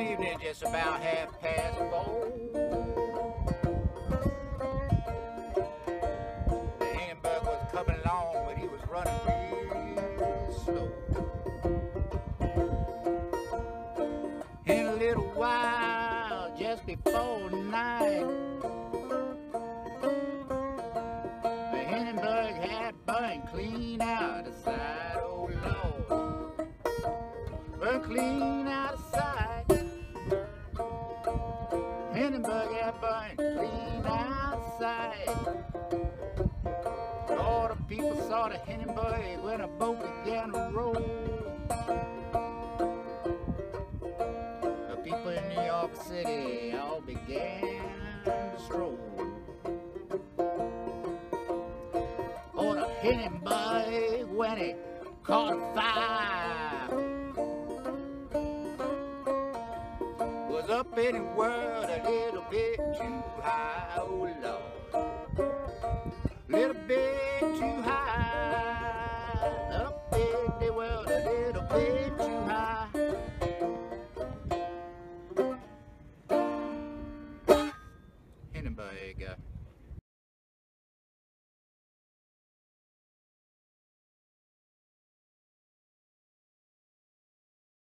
evening, just about half past four. The Hindenburg was coming along, but he was running real slow. In a little while, just before night, the Hindenburg had burned clean out the side, oh Lord. Burned clean out of side. Had burned clean outside. All the people saw the Hindenburg when a boat began to roll. The people in New York City all began to stroll. Oh, the Hindenburg when it caught fire was up in the world a little bit too high, oh Lord. Little bit too high, up in the world a little bit too high. Hindenburg.